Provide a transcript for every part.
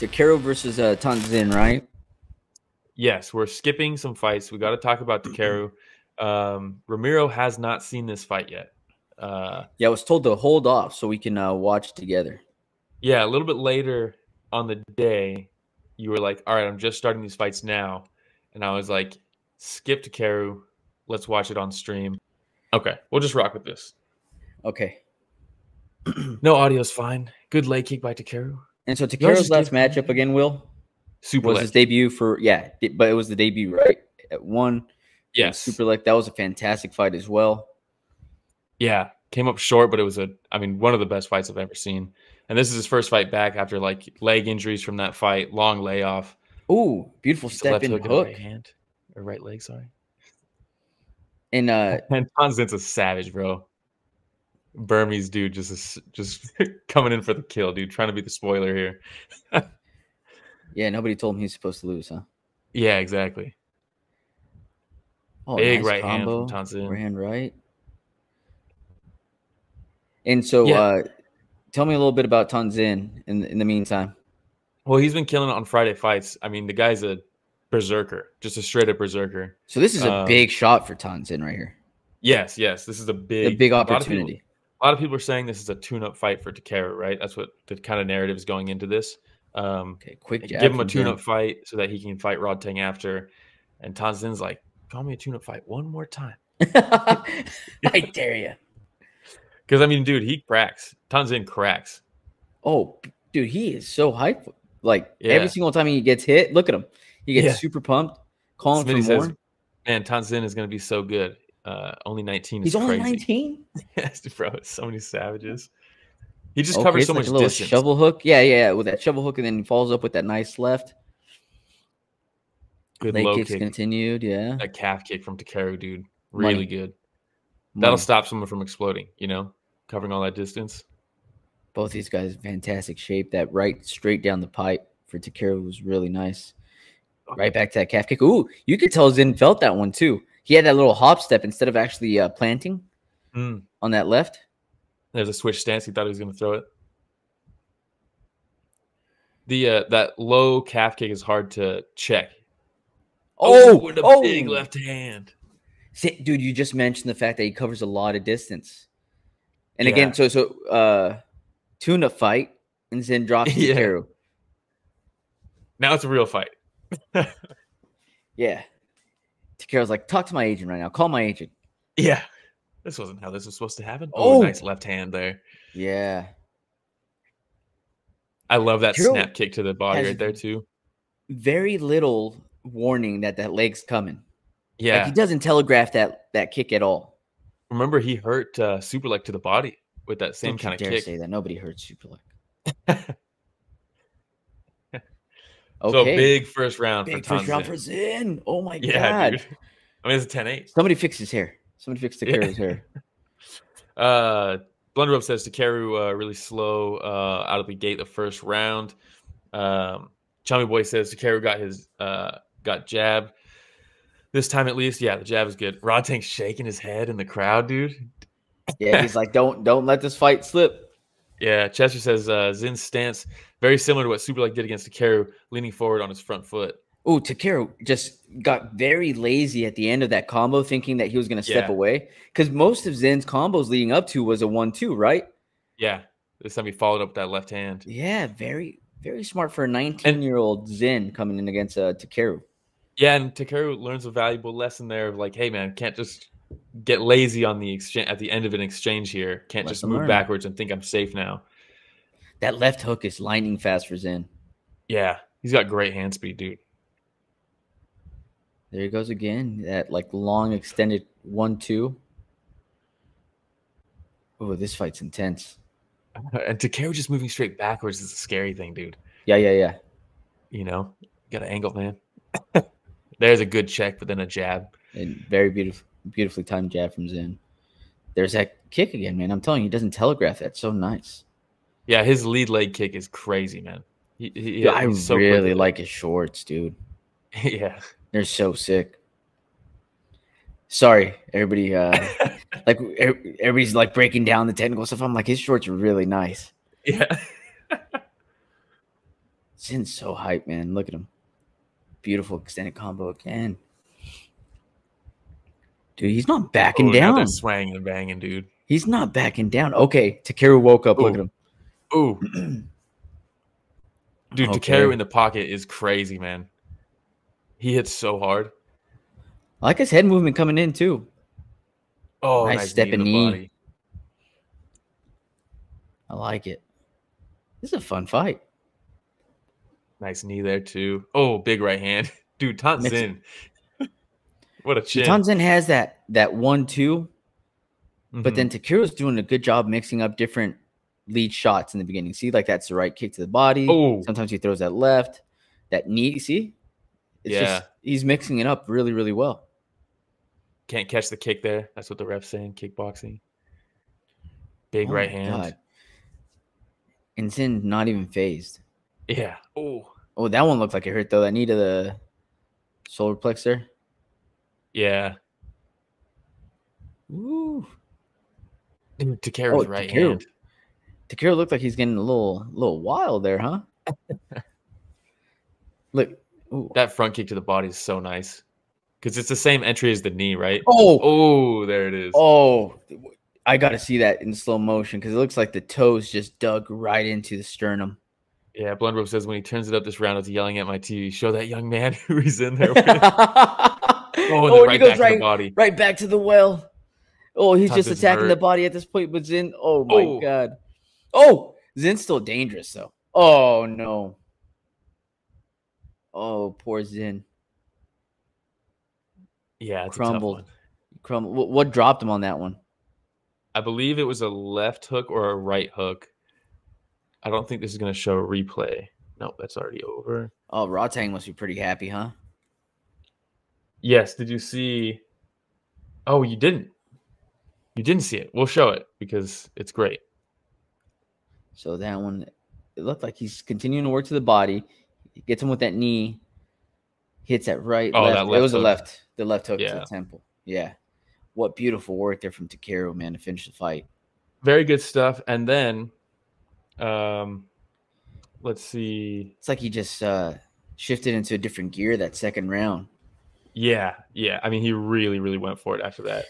Takeru versus uh, Thant Zin, right? Yes, we're skipping some fights. We got to talk about Takeru. Um, Ramiro has not seen this fight yet. Uh, yeah, I was told to hold off so we can uh, watch together. Yeah, a little bit later on the day, you were like, "All right, I'm just starting these fights now," and I was like, "Skip Takeru. Let's watch it on stream." Okay, we'll just rock with this. Okay. no audio's fine. Good leg kick by Takeru. And so Takeru's last matchup again, Will, Super was leg. his debut for yeah, but it was the debut, right? At one, Yes. Superlek. That was a fantastic fight as well. Yeah, came up short, but it was a, I mean, one of the best fights I've ever seen. And this is his first fight back after like leg injuries from that fight, long layoff. Ooh, beautiful step left in hook hook. right hand or right leg, sorry. And uh, And Thant Zin's a savage, bro. Burmese dude, just just coming in for the kill, dude. Trying to be the spoiler here. yeah, nobody told him he's supposed to lose, huh? Yeah, exactly. Oh, Big nice right hand from combo. Thant Zin. Right hand, right. And so, Yeah. uh, tell me a little bit about Thant Zin in in the meantime. Well, he's been killing it on Friday fights. I mean, the guy's a berserker, just a straight up berserker. So this is a Um, big shot for Thant Zin right here. Yes, yes, this is a big, A big a lot of people- opportunity. A lot of people are saying this is a tune-up fight for Takeru, right? That's what the kind of narrative is going into this. Um, Okay, quick give him a tune-up Zin. fight so that he can fight Rodtang after. And Thant Zin's like, call me a tune-up fight one more time. I dare you. Because I mean, dude, he cracks. Thant Zin cracks. Oh, dude, he is so hyped. Like Yeah. every single time he gets hit, look at him. He gets Yeah. super pumped, calling Smitty for more. says, man, Thant Zin is going to be so good. Uh, only 19 is He's only 19. yes, bro. So many savages. He just Okay, covers so like much a little distance. shovel hook. Yeah, yeah, yeah, with that shovel hook, and then he follows up with that nice left. Good Leg low kicks kick. continued. Yeah, That calf kick from Takeru, dude. Money. Really good. That'll Money. stop someone from exploding, you know, covering all that distance. Both these guys, fantastic shape. That right straight down the pipe for Takeru was really nice. Right back to that calf kick. Ooh, you could tell Zin felt that one too. He had that little hop step instead of actually uh, planting Mm. on that left. There's a switch stance. He thought he was going to throw it. The uh, that low calf kick is hard to check. Oh, with a oh. big left hand. See, dude, you just mentioned the fact that he covers a lot of distance. And Yeah. again, so so uh tuna fight and then drops Yeah. Takeru. Now it's a real fight. Yeah. Takeru's like, talk to my agent right now. Call my agent. Yeah, this wasn't how this was supposed to happen. Oh, Oh. nice left hand there. Yeah. I love that snap kick to the body right there too. Very little warning that that leg's coming. Yeah, Like he doesn't telegraph that that kick at all. remember he hurt uh, Superlek to the body with that same Don't kind of dare kick. say that. Nobody heard super leg. So big first round Big for first round for Zin. Oh my Yeah, god. dude. I mean, it's a 10-8. Somebody fix his hair. Somebody fix Yeah. Takeru's hair. Uh, Blunderbuff says Takeru uh, really slow uh, out of the gate the first round. Um, Chummy Boy says Takeru got his uh, got jab this time at least. Yeah, the jab is good. Rodtang's shaking his head in the crowd, dude. Yeah, he's like, don't don't let this fight slip. Yeah, Chester says uh, Zin's stance very similar to what Superlek did against Takeru, leaning forward on his front foot. Oh, Takeru just got very lazy at the end of that combo, thinking that he was going to step Yeah. away. Because most of Zin's combos leading up to was a one-two, right? Yeah, this time he followed up with that left hand. Yeah, very very smart for a 19-year-old Zin coming in against uh, Takeru. Yeah, and Takeru learns a valuable lesson there of like, hey man, can't just get lazy on the exchange at the end of an exchange here. Can't just move learned. backwards and think I'm safe now. That left hook is lightning fast for Zin. Yeah, he's got great hand speed, dude. There he goes again. That like long extended one-two. Oh, this fight's intense. And Takeru just moving straight backwards is a scary thing, dude. Yeah, yeah, yeah. You know, got an angle, man. There's a good check, but then a jab. And very beautiful, beautifully timed jab from Zin. There's that kick again, man. I'm telling you, he doesn't telegraph that. So nice. Yeah, his lead leg kick is crazy, man. He, he, I so really it. like his shorts, dude. yeah. They're so sick. Sorry, everybody. Uh, like er- everybody's like breaking down the technical stuff. I'm like, his shorts are really nice. Yeah. Zin's so hype, man. Look at him. Beautiful extended combo again. Dude, he's not backing Oh, down. swanging and banging, dude. He's not backing down. Okay, Takeru woke up. Look at him. Ooh, dude, Okay. Takeru in the pocket is crazy, man. He hits so hard. I like his head movement coming in too. Oh, Nice nice, step knee and the knee. body. I like it. This is a fun fight. Nice knee there too. Oh, big right hand, dude. Taunt Mix- Zin. what a chin. Thant Zin has that that one two, but Mhm. then Takeru's doing a good job mixing up different lead shots in the beginning. See, like that's the right kick to the body. oh, Sometimes he throws that left, that knee. See, it's Yeah. just he's mixing it up really, really well. can't catch the kick there. That's what the ref's saying. Kickboxing. Big Oh right hand. God. And Zin not even phased. Yeah. Oh, Oh, that one looked like it hurt though. That knee to the solar plexus. yeah. Ooh. Dude, Takeru's Oh, right hand. Takeru looked like he's getting a little, little wild there, huh? Look. Ooh. That front kick to the body is so nice because it's the same entry as the knee, right? Oh, Oh, there it is. oh, I got to see that in slow motion because it looks like the toes just dug right into the sternum. Yeah, Blundrope says when he turns it up this round, it's yelling at my TV. Show that young man who he's in there with. oh, Oh, and and then he right goes back to right, the body. right back to the well. Oh, he's just attacking the body at this point, but Zin. Oh my Oh. god. Oh, Zin's still dangerous though. Oh no. Oh, poor Zin. Yeah, it's Crumbled. A tough one. Crumble. What, what dropped him on that one? I believe it was a left hook or a right hook. I don't think this is going to show a replay. No, that's already over. Oh, Rodtang must be pretty happy, huh? Yes. Did you see? Oh, you didn't. You didn't see it. We'll show it because it's great. So that one, it looked like he's continuing to work to the body. He gets him with that knee. Hits that right. Oh, left. that it was a hook. left. The left hook to the temple. Yeah. What beautiful work there from Takeru, man, to finish the fight. Very good stuff. And then, um, let's see. It's like he just uh shifted into a different gear that second round. Yeah, yeah. I mean, he really, really went for it after that.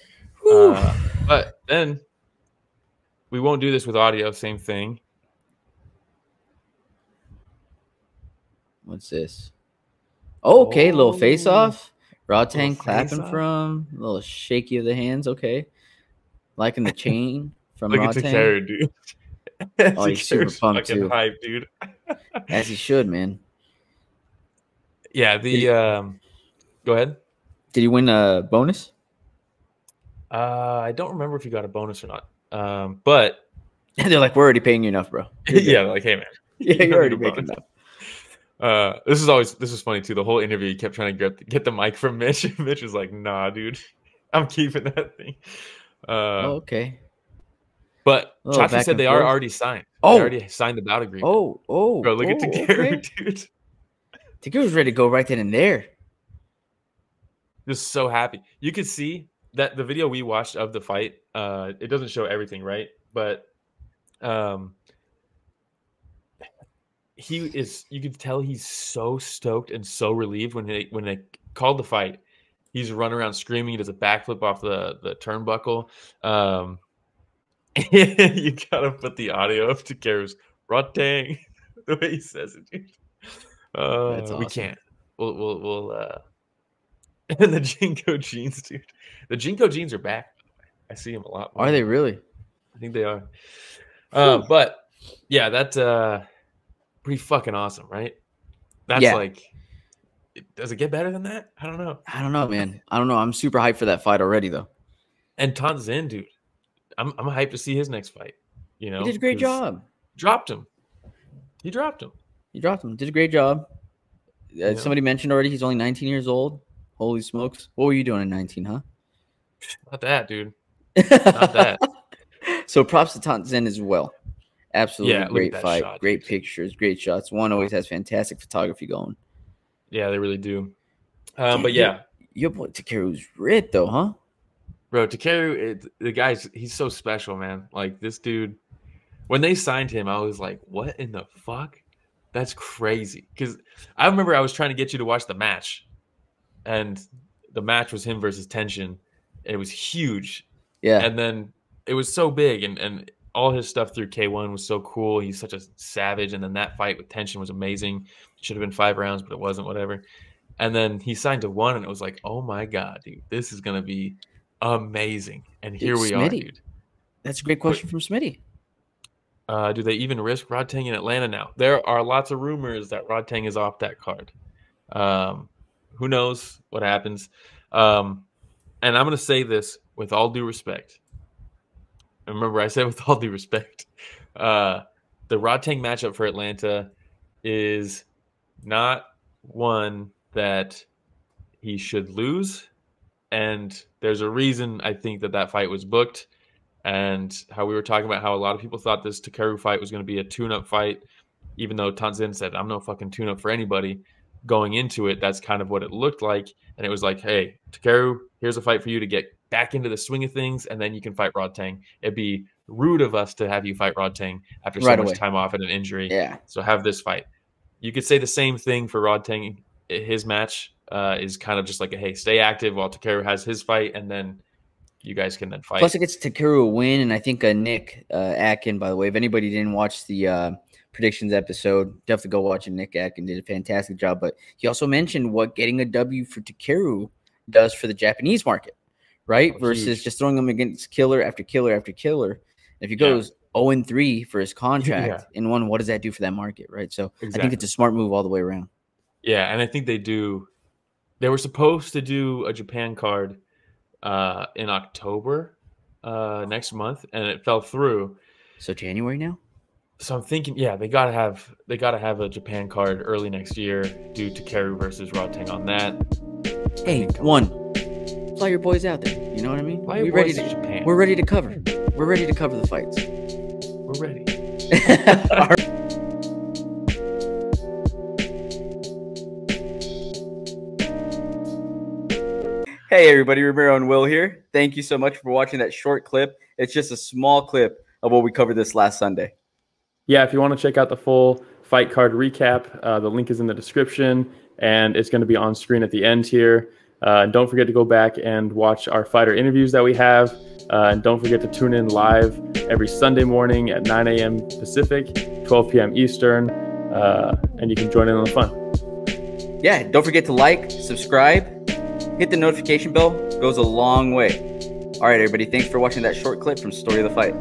Uh, but then we won't do this with audio. Same thing. What's this? Oh, okay, little face Oh, off. Raw little clapping from a little shaky of the hands. Okay, liking the chain from Look at Rodtang, dude. Oh, he's super Takeru's pumped, fucking too. hype, dude. as he should, man. Yeah, the he- um, go ahead. Did he win a bonus? Uh, I don't remember if you got a bonus or not. Um, but They're like, we're already paying you enough, bro. Yeah, like, hey man, yeah, you you're already need making enough. Uh, this is always this is funny too. The whole interview, he kept trying to get get the mic from Mitch. and Mitch was like, "Nah, dude, I'm keeping that thing." Uh, oh, okay. but Oh, Chachi said they are already signed. Oh. they already signed the bout agreement. Oh, oh, bro, look oh, at Takeru, okay. dude. Takeru's ready to go right then and there. Just so happy. You could see that the video we watched of the fight. Uh, it doesn't show everything, right? But um, he is. You could tell he's so stoked and so relieved when they when they called the fight. He's running around screaming. He does a backflip off the the turnbuckle. Um, you gotta put the audio of Takeru's Rodtang the way he says it. Dude. Uh, That's We can't. We'll we'll we'll. Uh, and the JNCO jeans, dude. The JNCO jeans are back. I see them a lot. Are they really? I think they are. Uh, but yeah, that's uh pretty fucking awesome, right? That's Yeah. like does it get better than that? I don't know. I don't know, man. I don't know. I'm super hyped for that fight already, though. And Thant Zin, dude. I'm I'm hyped to see his next fight. You know, He did a great job. Dropped him. He dropped him. He dropped him. Did a great job. Uh, Yeah. Somebody mentioned already he's only 19 years old. Holy smokes! What were you doing at 19, huh? Not that, dude. Not that. so props to Thant Zin as well. Absolutely Yeah, great fight, shot, great dude. pictures, great shots. One always has fantastic photography going. Yeah, they really do. Um, Damn, but yeah, Your boy Takeru's ripped though, huh? Bro, Takeru, it, the guy's he's so special, man. Like this dude, when they signed him, I was like, "What in the fuck?" That's crazy. Because I remember I was trying to get you to watch the match, and the match was him versus Tenshin. It was huge. Yeah. And then it was so big, and and all his stuff through K1 was so cool. He's such a savage, and then that fight with Tenshin was amazing. It Should have been five rounds, but it wasn't. Whatever. And then he signed to one, and it was like, oh my god, dude, this is gonna be amazing. And here Dude, we are, dude. That's a great question from Smitty. Uh, do they even risk Rodtang in Atlanta now? There are lots of rumors that Rodtang is off that card. Um, who knows what happens? Um, and I'm going to say this with all due respect. Remember, I said with all due respect. Uh, the Rodtang matchup for Atlanta is not one that he should lose. And there's a reason I think that that fight was booked and how we were talking about how a lot of people thought this Takeru fight was going to be a tune-up fight, even though Thant Zin said, "I'm no fucking tune-up for anybody." Going into it, that's kind of what it looked like, and it was like, "Hey, Takeru, here's a fight for you to get back into the swing of things, and then you can fight Rodtang." It'd be rude of us to have you fight Rodtang after so Right much away. time off and an injury. Yeah. So have this fight. You could say the same thing for Rodtang. His match uh, is kind of just like a hey, stay active while Takeru has his fight, and then you guys can then fight. Plus, it gets Takeru a win, and I think uh, Nick uh, Atkin. By the way, if anybody didn't watch the uh, predictions episode, definitely go watch it. Nick Atkin did a fantastic job. But he also mentioned what getting a W for Takeru does for the Japanese market, right? Oh, Versus huge. just throwing him against killer after killer after killer. If he Yeah. goes 0 and 3 for his contract Yeah. in one, what does that do for that market, right? So I think it's a smart move all the way around. Yeah, and I think they do. They were supposed to do a Japan card uh, in October uh, next month, and it fell through. So January now. So I'm thinking, yeah, they gotta have they gotta have a Japan card early next year due to Keru versus Rodtang on that. Hey, one, fly your boys out there. You know what I mean? Why we we ready to to Japan? We're ready to cover. We're ready to cover the fights. We're ready. hey, everybody, Ramiro and Will here. Thank you so much for watching that short clip. It's just a small clip of what we covered this last Sunday. yeah, if you want to check out the full fight card recap, uh, the link is in the description and it's going to be on screen at the end here. Uh, and don't forget to go back and watch our fighter interviews that we have. Uh, and don't forget to tune in live every Sunday morning at 9 a.m. Pacific, 12 p.m. Eastern, uh, and you can join in on the fun. Yeah, don't forget to like, subscribe, hit the notification bell. Goes a long way. All right, everybody, thanks for watching that short clip from Story of the Fight.